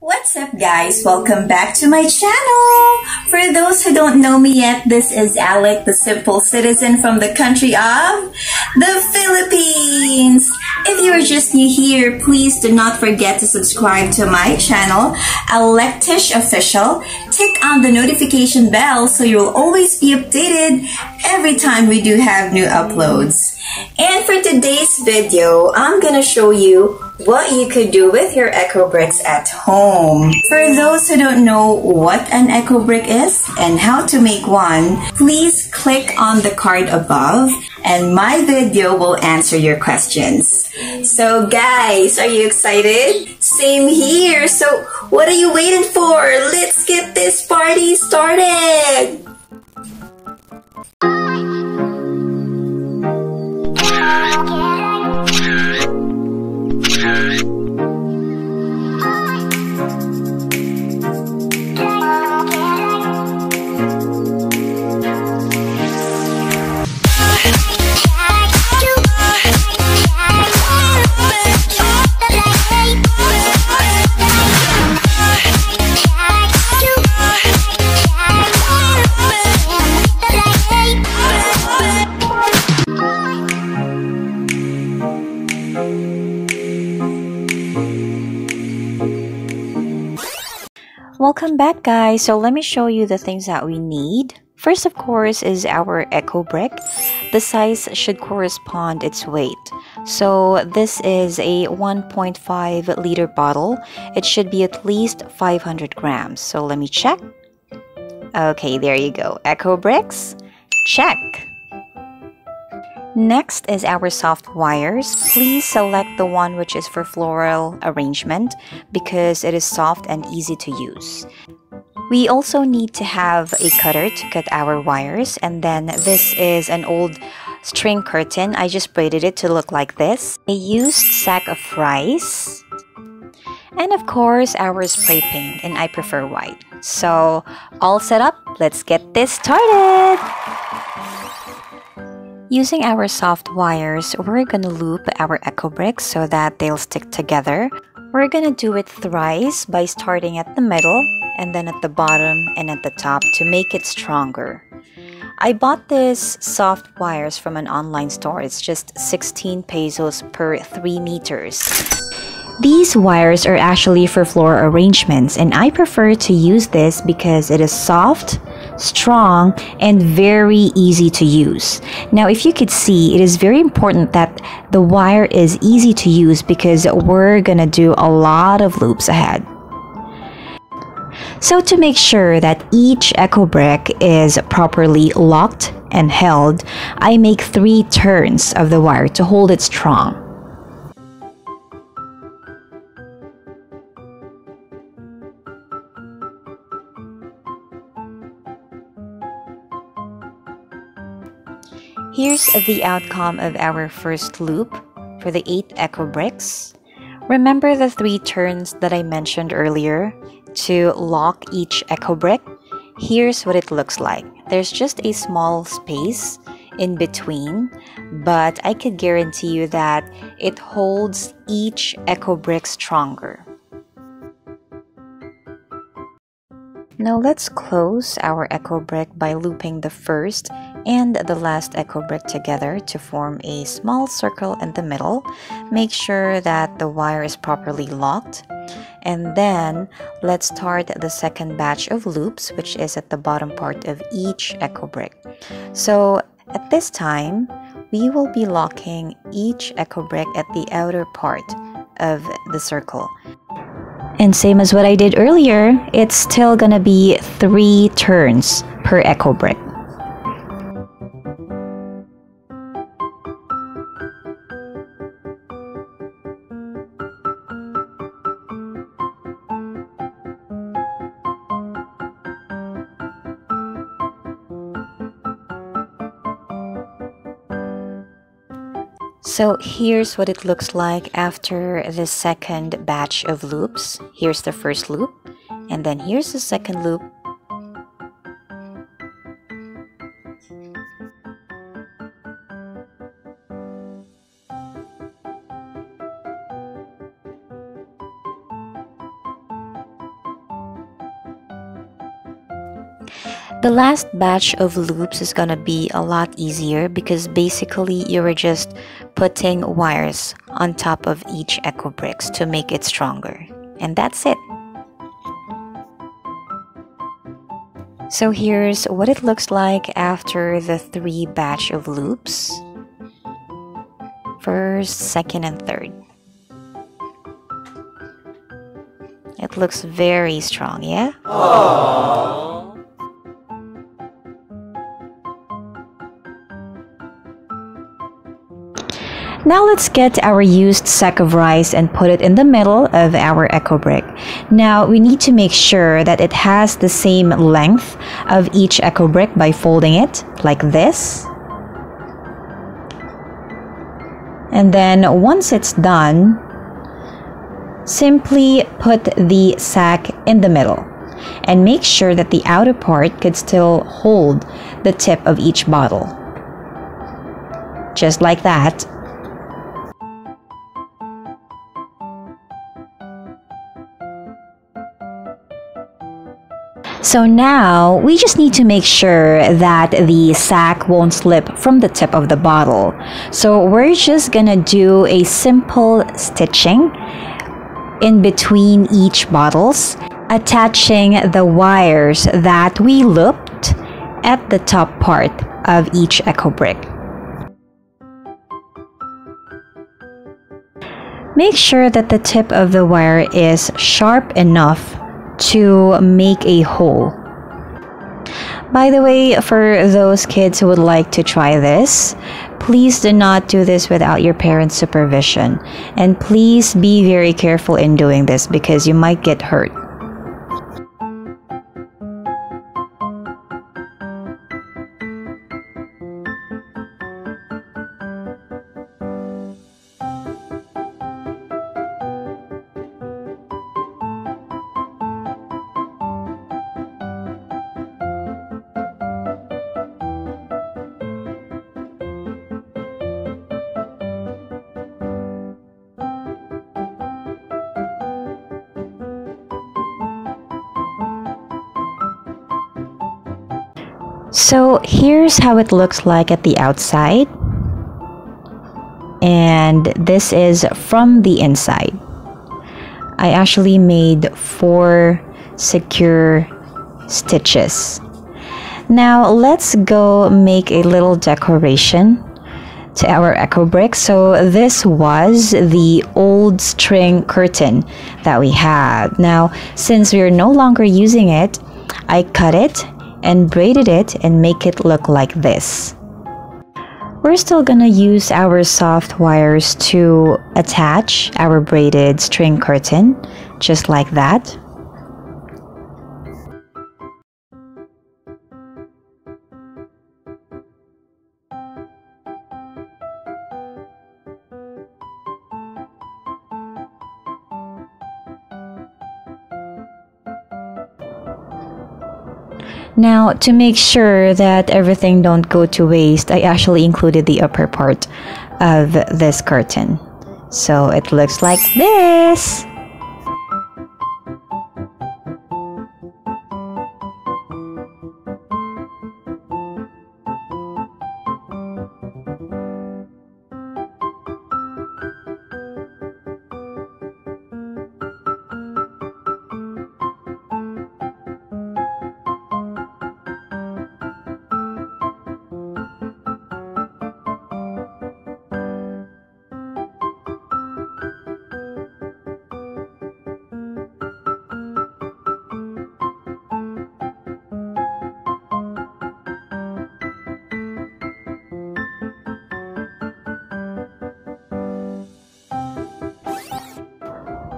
What's up guys? Welcome back to my channel! For those who don't know me yet, this is Alec, the simple citizen from the country of the Philippines! If you are just new here, please do not forget to subscribe to my channel, Alektish Official. Tick on the notification bell so you'll always be updated every time we do have new uploads. And for today's video, I'm gonna show you what you could do with your Eco Bricks at home. For those who don't know what an Eco Brick is and how to make one, please click on the card above and my video will answer your questions. So guys, are you excited? Same here. So what are you waiting for? Let's get this party started! Welcome back guys. So let me show you the things that we need. First of course is our eco Brick. The size should correspond its weight. So this is a 1.5 liter bottle. It should be at least 500 grams. So let me check. Okay, there you go. Eco Bricks. Check. Next is our soft wires. Please select the one which is for floral arrangement because it is soft and easy to use. We also need to have a cutter to cut our wires and then this is an old string curtain. I just braided it to look like this. A used sack of rice and of course our spray paint and I prefer white. So all set up, let's get this started! Using our soft wires, we're gonna loop our Eco Bricks so that they'll stick together. We're gonna do it thrice by starting at the middle and then at the bottom and at the top to make it stronger. I bought this soft wires from an online store. It's just 16 pesos per 3 meters. These wires are actually for floor arrangements and I prefer to use this because it is soft, strong, and very easy to use. Now, if you could see, it is very important that the wire is easy to use because we're gonna do a lot of loops ahead. So to make sure that each eco brick is properly locked and held, I make three turns of the wire to hold it strong. Here's the outcome of our first loop for the 8 eco bricks. Remember the three turns that I mentioned earlier to lock each eco brick? Here's what it looks like. There's just a small space in between, but I could guarantee you that it holds each eco brick stronger. Now let's close our eco brick by looping the first and the last eco brick together to form a small circle in the middle. Make sure that the wire is properly locked. And then let's start the second batch of loops which is at the bottom part of each eco brick. So at this time, we will be locking each eco brick at the outer part of the circle. And same as what I did earlier, it's still gonna be three turns per eco brick. So here's what it looks like after the second batch of loops. Here's the first loop, and then here's the second loop. The last batch of loops is gonna be a lot easier because basically you're just putting wires on top of each eco bricks to make it stronger. And that's it. So here's what it looks like after the three batch of loops. First, second, and third. It looks very strong, yeah? Aww. Now let's get our used sack of rice and put it in the middle of our eco brick. Now we need to make sure that it has the same length of each eco brick by folding it like this. And then once it's done, simply put the sack in the middle and make sure that the outer part could still hold the tip of each bottle. Just like that. So now we just need to make sure that the sack won't slip from the tip of the bottle. So we're just gonna do a simple stitching in between each bottles, attaching the wires that we looped at the top part of each eco brick. Make sure that the tip of the wire is sharp enough to make a hole. By the way, for those kids who would like to try this, please do not do this without your parents' supervision. And please be very careful in doing this because you might get hurt. So here's how it looks like at the outside. And this is from the inside. I actually made four secure stitches. Now let's go make a little decoration to our eco brick. So this was the old string curtain that we had. Now, since we're no longer using it, I cut it and braided it and make it look like this. We're still gonna use our soft wires to attach our braided string curtain, just like that. Now, to make sure that everything don't go to waste, I actually included the upper part of this curtain. So it looks like this.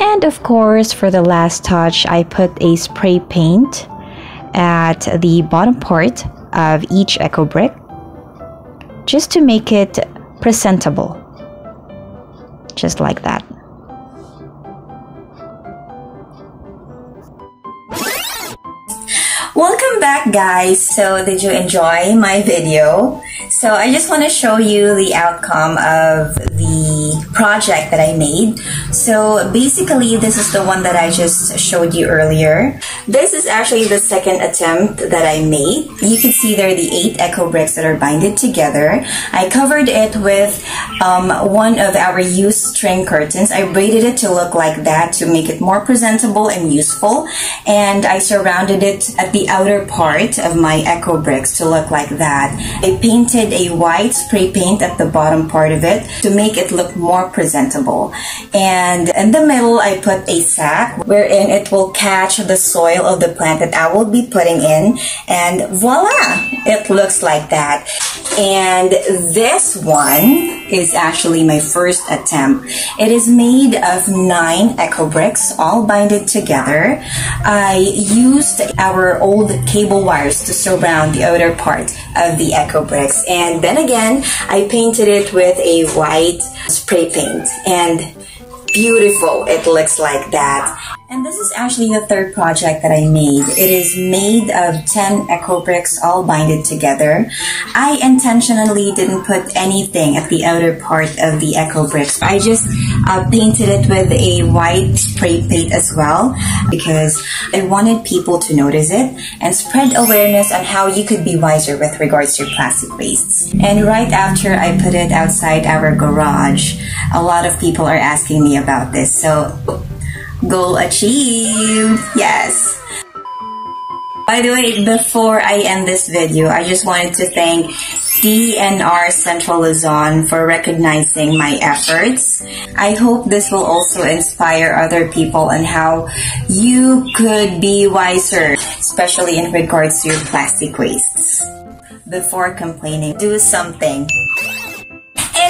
And of course, for the last touch, I put a spray paint at the bottom part of each eco brick just to make it presentable. Just like that. Guys! So did you enjoy my video? So I just want to show you the outcome of the project that I made. So basically, this is the one that I just showed you earlier. This is actually the second attempt that I made. You can see there the eight eco bricks that are binded together. I covered it with um, one of our used string curtains. I braided it to look like that to make it more presentable and useful. And I surrounded it at the outer part of my eco bricks to look like that. I painted a white spray paint at the bottom part of it to make it look more presentable. And in the middle, I put a sack wherein it will catch the soil of the plant that I will be putting in. And voila, it looks like that. And this one is actually my first attempt. It is made of nine eco bricks, all binded together. I used our old cable wires to surround the outer part of the eco bricks. And then again, I painted it with a white spray paint. And beautiful it looks like that and this is actually the third project that I made. It is made of 10 eco bricks all binded together. I intentionally didn't put anything at the outer part of the eco bricks. I just uh, painted it with a white spray paint as well because I wanted people to notice it and spread awareness on how you could be wiser with regards to plastic wastes. And right after I put it outside our garage, a lot of people are asking me about this. So Goal achieved! Yes! By the way, before I end this video, I just wanted to thank DNR Central Luzon for recognizing my efforts. I hope this will also inspire other people on how you could be wiser, especially in regards to your plastic wastes. Before complaining, do something.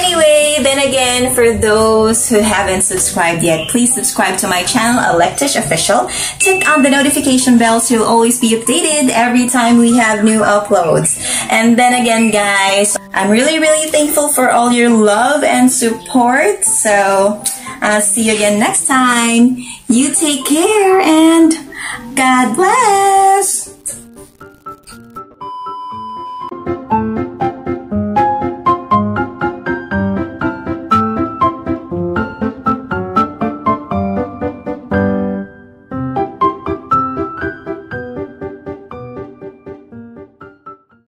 Anyway, then again, for those who haven't subscribed yet, please subscribe to my channel, Alektish Official. Click on the notification bell so you'll always be updated every time we have new uploads. And then again, guys, I'm really, really thankful for all your love and support. So, I'll see you again next time. You take care and God bless.